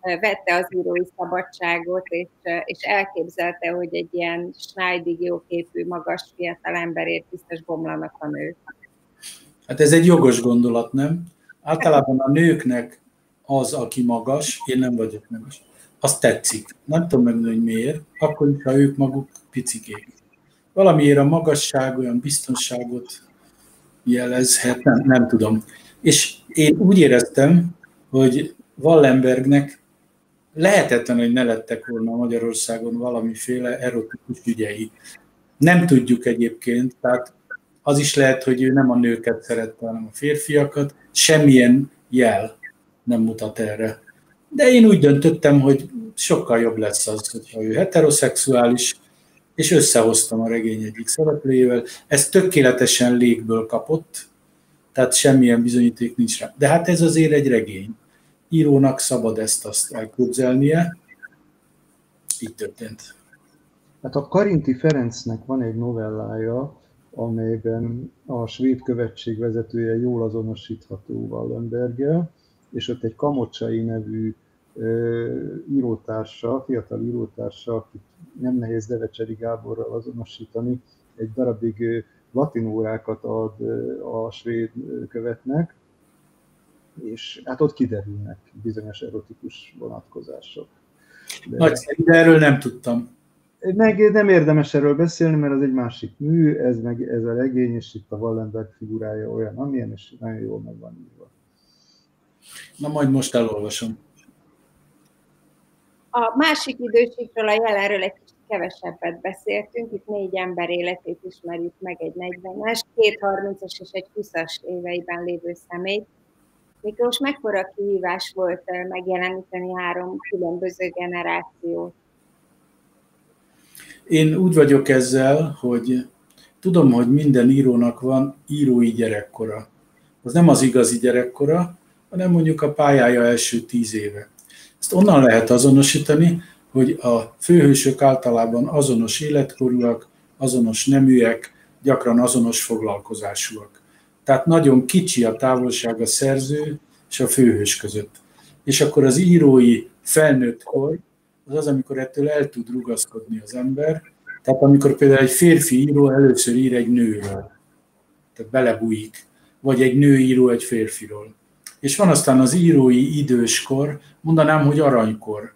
vette az írói szabadságot, és, és elképzelte, hogy egy ilyen Schneidig jóképű, magas fiatal emberért biztos bomlanak a nők. Hát ez egy jogos gondolat, nem? Általában a nőknek az, aki magas, én nem vagyok magas, az tetszik. Nem tudom megmondani, hogy miért, akkor ha ők maguk picikék. Valamiért a magasság olyan biztonságot jelezhet, nem, nem tudom. És én úgy éreztem, hogy Wallenbergnek lehetetlen, hogy ne lettek volna Magyarországon valamiféle erotikus ügyei. Nem tudjuk egyébként, tehát az is lehet, hogy ő nem a nőket szerette, hanem a férfiakat, semmilyen jel nem mutat erre. De én úgy döntöttem, hogy sokkal jobb lesz az, hogyha ő heteroszexuális, és összehoztam a regény egyik szereplőjével. Ez tökéletesen légből kapott, tehát semmilyen bizonyíték nincs rá. De hát ez azért egy regény. Írónak szabad ezt-azt elképzelnie. Így történt. Hát a Karinti Ferencnek van egy novellája, amelyben a svéd követség vezetője jól azonosítható Wallenberggel, és ott egy Kamocsai nevű írótársa, fiatal írótársa, akit nem nehéz Devecseri Gáborral azonosítani, egy darabig latinórákat ad a svéd követnek, és hát ott kiderülnek bizonyos erotikus vonatkozások. De... Nagyszerű, de erről nem tudtam. Meg nem érdemes erről beszélni, mert az egy másik mű, ez, meg, ez a regény, és itt a Wallenberg figurája olyan, amilyen, és nagyon jól meg van írva. Na majd most elolvasom. A másik időségről, a jelenről egy kicsit kevesebbet beszéltünk, itt négy ember életét ismerjük meg, egy 40-es, két 30-as és egy 20-as éveiben lévő személy. Miklós, mekkora kihívás volt megjeleníteni három különböző generációt? Én úgy vagyok ezzel, hogy tudom, hogy minden írónak van írói gyerekkora. Az nem az igazi gyerekkora, hanem mondjuk a pályája első tíz éve. Ezt onnan lehet azonosítani, hogy a főhősök általában azonos életkorúak, azonos neműek, gyakran azonos foglalkozásúak. Tehát nagyon kicsi a távolság a szerző és a főhős között. És akkor az írói felnőtt kor az az, amikor ettől el tud rugaszkodni az ember. Tehát amikor például egy férfi író először ír egy nőről, tehát belebújik, vagy egy nő író egy férfiról. És van aztán az írói időskor, mondanám, hogy aranykor,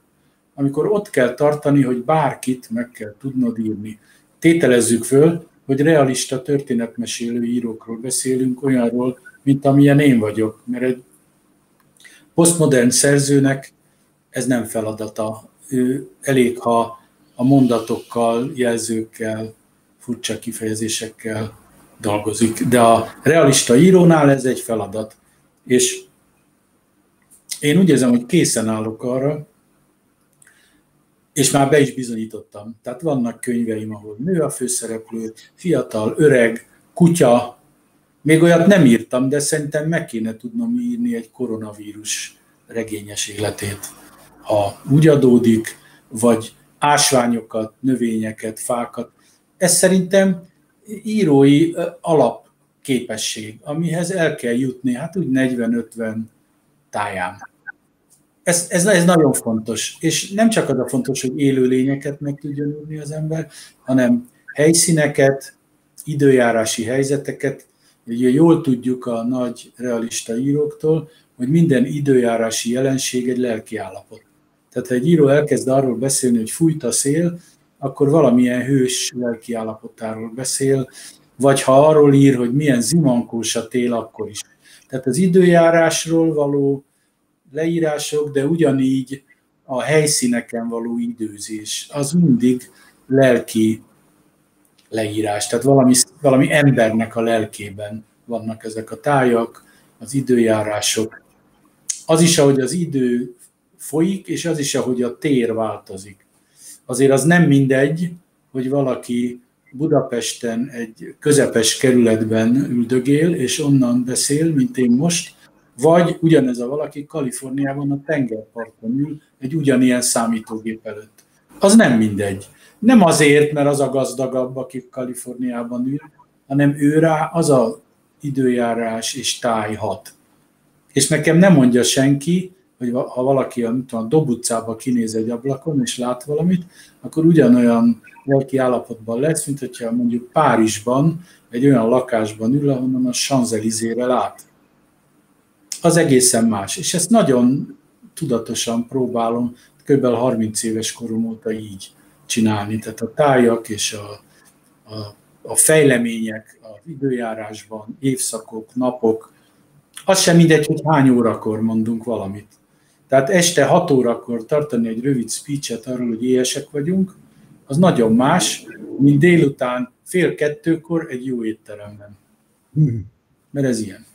amikor ott kell tartani, hogy bárkit meg kell tudnod írni. Tételezzük föl, hogy realista történetmesélő írókról beszélünk, olyanról, mint amilyen én vagyok, mert egy posztmodern szerzőnek ez nem feladata. Ő elég, ha a mondatokkal, jelzőkkel, furcsa kifejezésekkel dolgozik. De a realista írónál ez egy feladat. És én úgy érzem, hogy készen állok arra, és már be is bizonyítottam. Tehát vannak könyveim, ahol nő a főszereplő, fiatal, öreg, kutya, még olyat nem írtam, de szerintem meg kéne tudnom írni egy koronavírus regényes életét. ha úgy adódik, vagy ásványokat, növényeket, fákat. Ez szerintem írói alapképesség, amihez el kell jutni, hát úgy 40-50 táján. Ez, ez, ez nagyon fontos. És nem csak az a fontos, hogy élőlényeket meg tudjon írni az ember, hanem helyszíneket, időjárási helyzeteket. Ugye jól tudjuk a nagy realista íróktól, hogy minden időjárási jelenség egy lelki állapot. Tehát ha egy író elkezd arról beszélni, hogy fújt a szél, akkor valamilyen hős lelki állapotáról beszél, vagy ha arról ír, hogy milyen zimankós a tél, akkor is. Tehát az időjárásról való leírások, de ugyanígy a helyszíneken való időzés, az mindig lelki leírás, tehát valami, valami embernek a lelkében vannak ezek a tájak, az időjárások. Az is, ahogy az idő folyik, és az is, ahogy a tér változik. Azért az nem mindegy, hogy valaki Budapesten egy közepes kerületben üldögél, és onnan beszél, mint én most, vagy ugyanez a valaki Kaliforniában a tengerparton ül egy ugyanilyen számítógép előtt. Az nem mindegy. Nem azért, mert az a gazdagabb, aki Kaliforniában ül, hanem ő rá az a időjárás és táj hat. És nekem nem mondja senki, hogy ha valaki a, a Dob utcába kinéz egy ablakon és lát valamit, akkor ugyanolyan lelki állapotban lesz, mint hogyha mondjuk Párizsban egy olyan lakásban ül, ahonnan a Champs-Élysére lát az egészen más. És ezt nagyon tudatosan próbálom, kb. 30 éves korom óta így csinálni. Tehát a tájak és a, a, a fejlemények az időjárásban, évszakok, napok, az sem mindegy, hogy hány órakor mondunk valamit. Tehát este 6 órakor tartani egy rövid speechet arról, hogy éhesek vagyunk, az nagyon más, mint délután fél kettőkor egy jó étteremben. Hmm. Mert ez ilyen.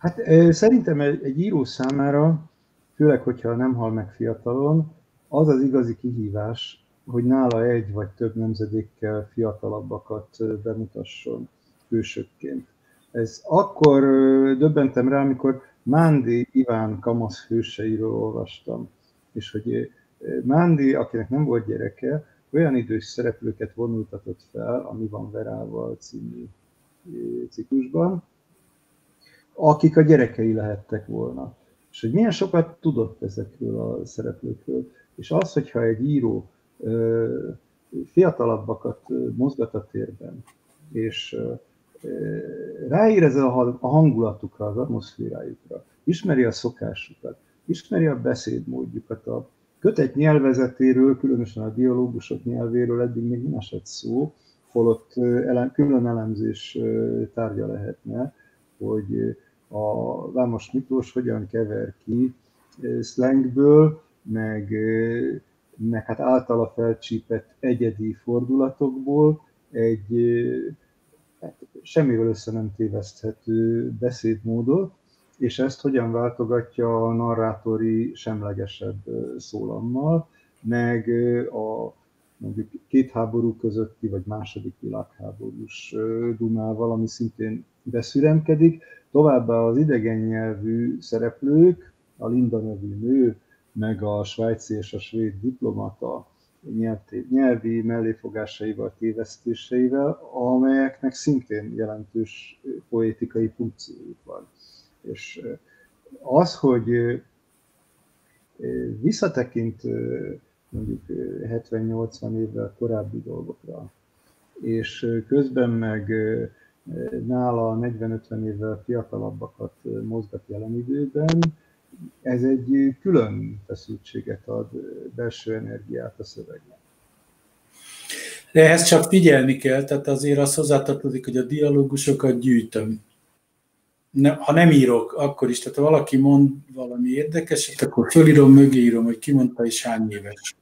Hát szerintem egy író számára, főleg, hogyha nem hal meg fiatalon, az az igazi kihívás, hogy nála egy vagy több nemzedékkel fiatalabbakat bemutasson hősökként. Ez akkor döbbentem rá, amikor Mándi Iván Kamasz hőseiről olvastam, és hogy Mándi, akinek nem volt gyereke, olyan idős szereplőket vonultatott fel a Mi van Verával című ciklusban, akik a gyerekei lehettek volna. És hogy milyen sokat tudott ezekről a szereplőkről. És az, hogyha egy író fiatalabbakat mozgat a térben, és ráír ezzel a hangulatukra, az atmoszférájukra, ismeri a szokásukat, ismeri a beszédmódjukat, a kötet nyelvezetéről, különösen a dialógusok nyelvéről eddig még nem esett szó, holott külön elemzés tárgya lehetne, hogy a Vámos Miklós hogyan kever ki szlengből, meg, meg hát általa felcsípett egyedi fordulatokból egy hát semmivel össze nem téveszthető beszédmódot, és ezt hogyan váltogatja a narrátori semlegesebb szólammal, meg a mondjuk két háború közötti, vagy második világháborús dumával, ami szintén beszüremkedik. Továbbá az idegen nyelvű szereplők, a Linda nevű nő, meg a svájci és a svéd diplomata nyelvi melléfogásaival, tévesztéseivel, amelyeknek szintén jelentős poétikai funkciójuk van. És az, hogy visszatekint mondjuk 70-80 évvel korábbi dolgokra, és közben meg nála 40-50 évvel fiatalabbakat mozgat jelen időben, ez egy külön feszültséget ad, belső energiát a szövegnek. De ehhez csak figyelni kell, tehát azért az hozzátartozik, hogy a dialógusokat gyűjtöm. Ne, ha nem írok, akkor is, tehát ha valaki mond valami érdekeset, akkor fölírom, mögé írom, hogy ki mondta és hány éves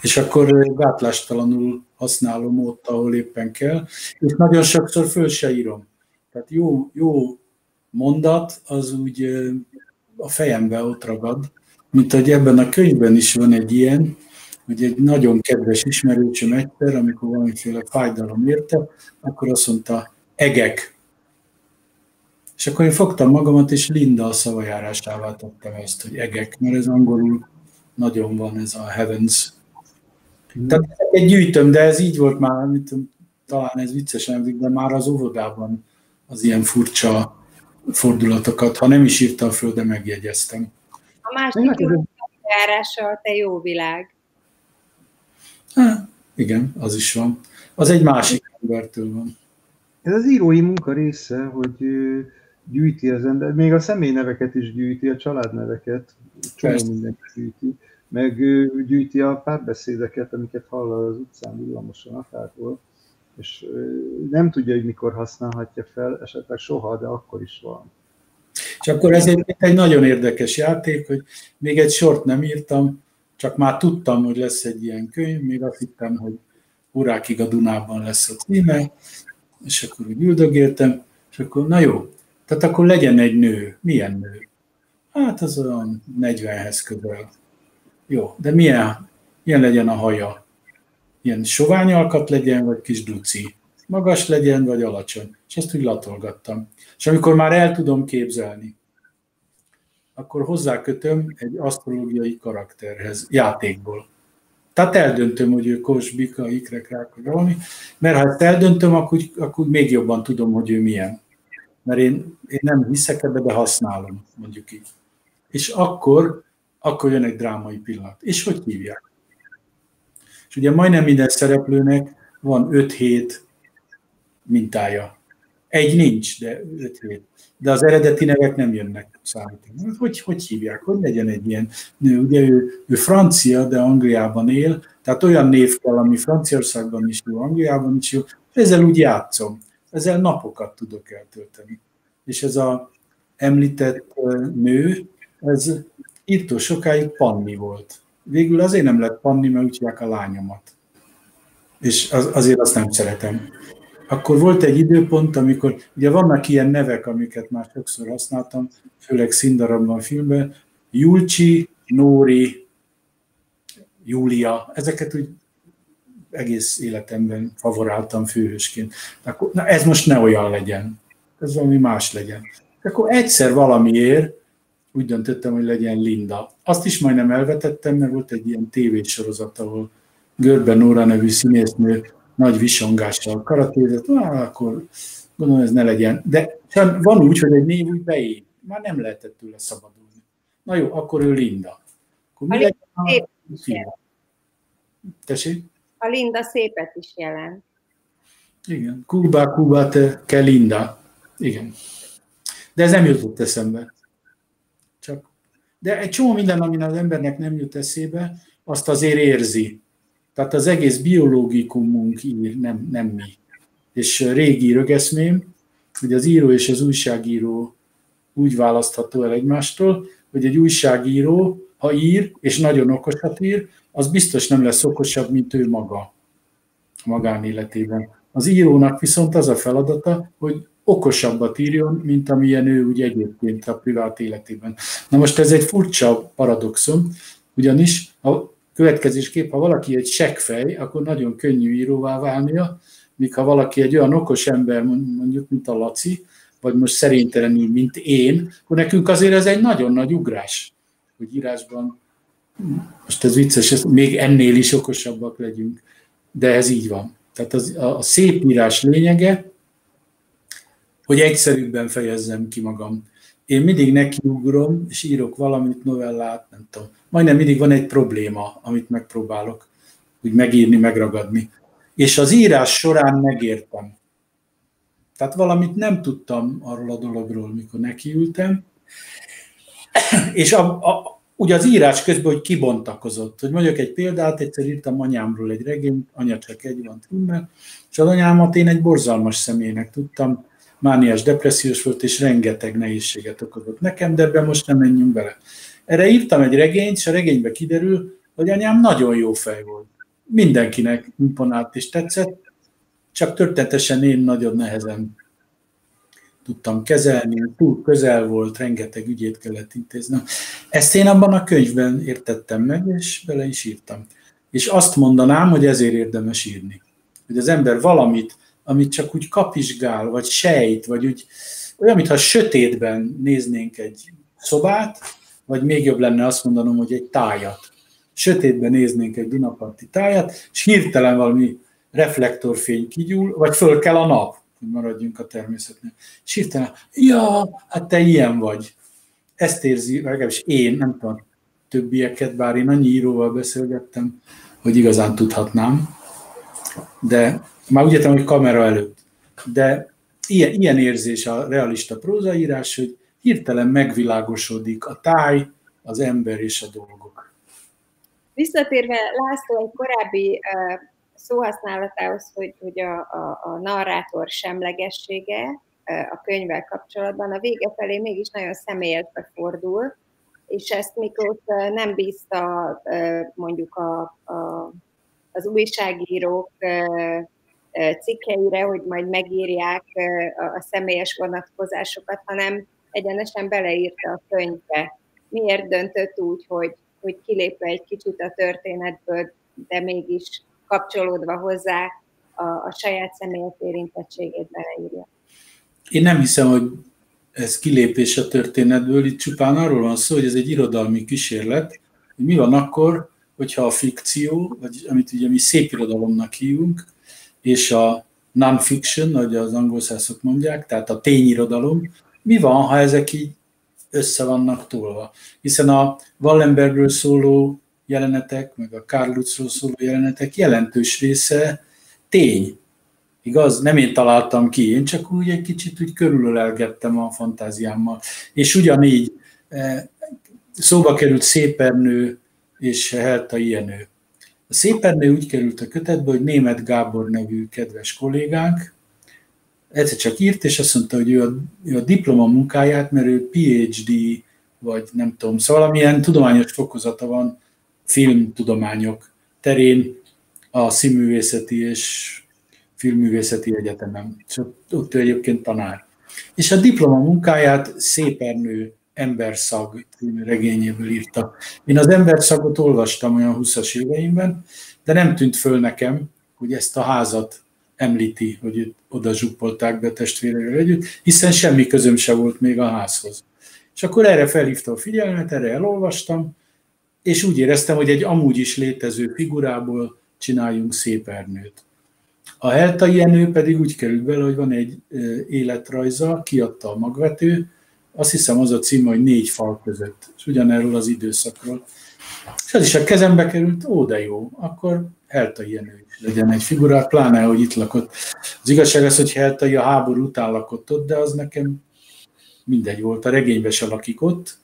és akkor gátlástalanul használom ott, ahol éppen kell, és nagyon sokszor föl se írom. Tehát jó, jó mondat, az úgy a fejembe ott ragad, mint hogy ebben a könyvben is van egy ilyen, hogy egy nagyon kedves ismerőcsöm egyszer, amikor valamiféle fájdalom érte, akkor azt mondta, egek. És akkor én fogtam magamat, és Linda a szavajárásává tettem ezt, hogy egek, mert ez angolul nagyon van ez a Heavens. Mm. Tehát egy gyűjtöm, de ez így volt már, mit, talán ez viccesen, de már az óvodában az ilyen furcsa fordulatokat, ha nem is írtam föl, de megjegyeztem. A másik járása a te jó világ. Há, igen, az is van. Az egy másik embertől van. Ez az írói munka része, hogy gyűjti az ember, még a személyneveket is gyűjti, a családneveket, csomó mindent gyűjti, meg gyűjti a párbeszédeket, amiket hall az utcán villamosan akárhol, és nem tudja, hogy mikor használhatja fel, esetleg soha, de akkor is van. És akkor ez egy, egy nagyon érdekes játék, hogy még egy sort nem írtam, csak már tudtam, hogy lesz egy ilyen könyv, még azt hittem, hogy Urákig a Dunában lesz a címe, és akkor úgy üldögéltem, és akkor na jó, tehát akkor legyen egy nő. Milyen nő? Hát az olyan 40-hez közel. Jó, de milyen, milyen legyen a haja? Ilyen sovány alkat legyen, vagy kis duci? Magas legyen, vagy alacsony? És ezt úgy latolgattam. És amikor már el tudom képzelni, akkor hozzákötöm egy asztrológiai karakterhez, játékból. Tehát eldöntöm, hogy ő kos, bika, ikrek, rák, vagy valami, mert ha ezt eldöntöm, akkor, akkor még jobban tudom, hogy ő milyen. Mert én, én nem hiszek ebbe, de használom, mondjuk így. És akkor, akkor jön egy drámai pillanat. És hogy hívják? És ugye majdnem minden szereplőnek van 5-7 mintája. Egy nincs, de 5-7 de az eredeti nevek nem jönnek számítani. Hát hogy, hogy hívják? Hogy legyen egy ilyen nő? Ugye ő, ő francia, de Angliában él, tehát olyan név kell, ami Franciaországban is jó, Angliában is jó, ezzel úgy játszom. Ezzel napokat tudok eltölteni. És ez a említett nő, ez írtó sokáig Panni volt. Végül azért nem lett Panni, mert úgy a lányomat. És az, azért azt nem szeretem akkor volt egy időpont, amikor ugye vannak ilyen nevek, amiket már sokszor használtam, főleg színdarabban, filmben, Julcsi, Nóri, Júlia, ezeket úgy egész életemben favoráltam főhősként. Akkor, na ez most ne olyan legyen, ez valami más legyen. Akkor egyszer valamiért úgy döntöttem, hogy legyen Linda. Azt is majdnem elvetettem, mert volt egy ilyen tévésorozat, ahol Görbe Nóra nevű színésznő nagy visongással karatézett, ah, akkor gondolom ez ne legyen. De van úgy, hogy egy név úgy beé, már nem lehetett tőle szabadulni. Na jó, akkor ő Linda. Akkor mi a legyen a Tessék? A Linda szépet is jelent. Igen, Kuba, Kuba, te, ke Linda. Igen. De ez nem jutott eszembe. De egy csomó minden, ami az embernek nem jut eszébe, azt azért érzi. Tehát az egész biológikumunk ír, nem, nem mi. És régi rögeszmém, hogy az író és az újságíró úgy választható el egymástól, hogy egy újságíró, ha ír, és nagyon okosat ír, az biztos nem lesz okosabb, mint ő maga magánéletében. Az írónak viszont az a feladata, hogy okosabbat írjon, mint amilyen ő úgy egyébként a privát életében. Na most ez egy furcsa paradoxon, ugyanis ha Következésképp, ha valaki egy seggfej, akkor nagyon könnyű íróvá válnia, míg ha valaki egy olyan okos ember, mondjuk, mint a Laci, vagy most szerénytelenül, mint én, akkor nekünk azért ez egy nagyon nagy ugrás, hogy írásban, most ez vicces, ez még ennél is okosabbak legyünk, de ez így van. Tehát az, a, a szép írás lényege, hogy egyszerűbben fejezzem ki magam. Én mindig nekiugrom, és írok valamit, novellát, nem tudom, majdnem mindig van egy probléma, amit megpróbálok úgy megírni, megragadni. És az írás során megértem. Tehát valamit nem tudtam arról a dologról, mikor nekiültem, és a, a, ugye az írás közben, hogy kibontakozott. Hogy mondjuk egy példát, egyszer írtam anyámról egy regényt, anya csak egy van címmel, és az anyámat én egy borzalmas személynek tudtam, mániás depressziós volt, és rengeteg nehézséget okozott nekem, de ebben most nem menjünk bele. Erre írtam egy regényt, és a regénybe kiderül, hogy anyám nagyon jó fej volt. Mindenkinek imponált és tetszett, csak történetesen én nagyon nehezen tudtam kezelni, túl közel volt, rengeteg ügyét kellett intézni. Ezt én abban a könyvben értettem meg, és bele is írtam. És azt mondanám, hogy ezért érdemes írni. Hogy az ember valamit, amit csak úgy kapizsgál, vagy sejt, vagy úgy, olyan, mintha sötétben néznénk egy szobát, vagy még jobb lenne azt mondanom, hogy egy tájat. sötétben néznénk egy Dunaparti tájat, és hirtelen valami reflektorfény kigyúl, vagy föl kell a nap, hogy maradjunk a természetnél. És hirtelen, ja, hát te ilyen vagy. Ezt érzi, legalábbis én, nem tudom, többieket, bár én annyi íróval beszélgettem, hogy igazán tudhatnám, de már úgy értem, hogy kamera előtt. De ilyen, ilyen érzés a realista prózaírás, hogy hirtelen megvilágosodik a táj, az ember és a dolgok. Visszatérve László egy korábbi uh, szóhasználatához, hogy, hogy a, a, a narrátor semlegessége uh, a könyvvel kapcsolatban a vége felé mégis nagyon személyesbe fordul, és ezt Miklós uh, nem bízta mondjuk a, a, az újságírók cikkeire, hogy majd megírják a személyes vonatkozásokat, hanem egyenesen beleírta a könyvbe. Miért döntött úgy, hogy, hogy kilépve egy kicsit a történetből, de mégis kapcsolódva hozzá a, a saját személyes érintettségét beleírja? Én nem hiszem, hogy ez kilépés a történetből, itt csupán arról van szó, hogy ez egy irodalmi kísérlet, hogy mi van akkor, hogyha a fikció, vagy amit ugye mi szép irodalomnak hívunk, és a non-fiction, ahogy az angol szászok mondják, tehát a tényirodalom, mi van, ha ezek így össze vannak tolva? Hiszen a Wallenbergről szóló jelenetek, meg a Karl Lutzról szóló jelenetek jelentős része tény. Igaz? Nem én találtam ki, én csak úgy egy kicsit úgy körülölelgettem a fantáziámmal. És ugyanígy eh, szóba került Szépernő és Helta Ijenő. A Szépernő úgy került a kötetbe, hogy német Gábor nevű kedves kollégánk, egyszer csak írt, és azt mondta, hogy ő a, ő a diploma munkáját, mert ő PhD, vagy nem tudom, szóval valamilyen tudományos fokozata van filmtudományok terén a színművészeti és filmművészeti egyetemen. És ott, ott ő egyébként tanár. És a diploma munkáját Szépernő Emberszag című regényéből írta. Én az Emberszagot olvastam olyan 20-as éveimben, de nem tűnt föl nekem, hogy ezt a házat említi, hogy oda zsuppolták be testvérevel együtt, hiszen semmi közöm se volt még a házhoz. És akkor erre felhívta a figyelmet, erre elolvastam, és úgy éreztem, hogy egy amúgy is létező figurából csináljunk szép ernőt. A Helta Jenő pedig úgy került bele, hogy van egy életrajza, kiadta a magvető, azt hiszem az a cím, hogy négy fal között, és ugyanerről az időszakról. És az is a kezembe került, ó, de jó, akkor Heltai Jenő is legyen egy figura, pláne, hogy itt lakott. Az igazság az, hogy Heltai a háború után lakott ott, de az nekem mindegy volt. A regénybe se lakik ott,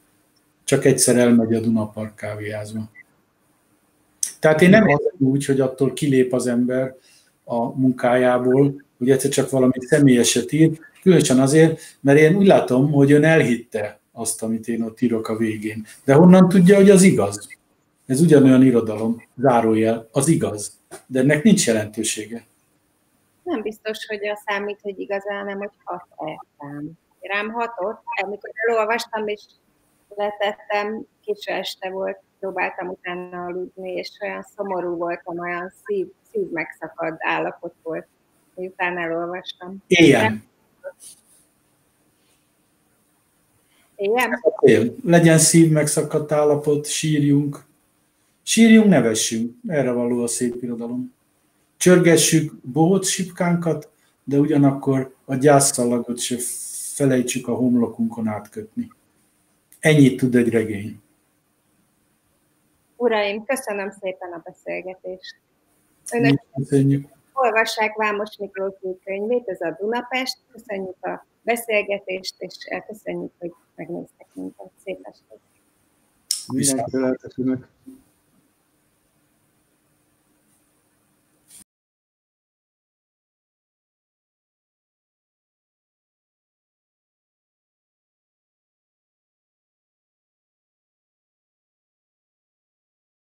csak egyszer elmegy a Dunapark kávéházba. Tehát én nem érzem úgy, hogy attól kilép az ember a munkájából, hogy egyszer csak valami személyeset ír, különösen azért, mert én úgy látom, hogy ön elhitte azt, amit én ott írok a végén. De honnan tudja, hogy az igaz? Ez ugyanolyan irodalom, zárójel, az igaz, de ennek nincs jelentősége. Nem biztos, hogy a számít, hogy igazán nem, hogy hat-e szám. Rám hatott, amikor elolvastam, és letettem, késő este volt, próbáltam utána aludni, és olyan szomorú voltam, olyan szív, szív megszakad állapot volt, utána elolvastam. Ilyen. Igen? Legyen szív megszakadt állapot, sírjunk. Sírjunk, nevessünk. Erre való a szép irodalom. Csörgessük bohóc sipkánkat, de ugyanakkor a gyászszalagot se felejtsük a homlokunkon átkötni. Ennyit tud egy regény. Uraim, köszönöm szépen a beszélgetést. Önök Köszönjük. olvassák Vámos Miklós könyvét, ez a Dunapest. Köszönjük a beszélgetést, és köszönjük, hogy megnéztek minket. Szép estét! Mindenki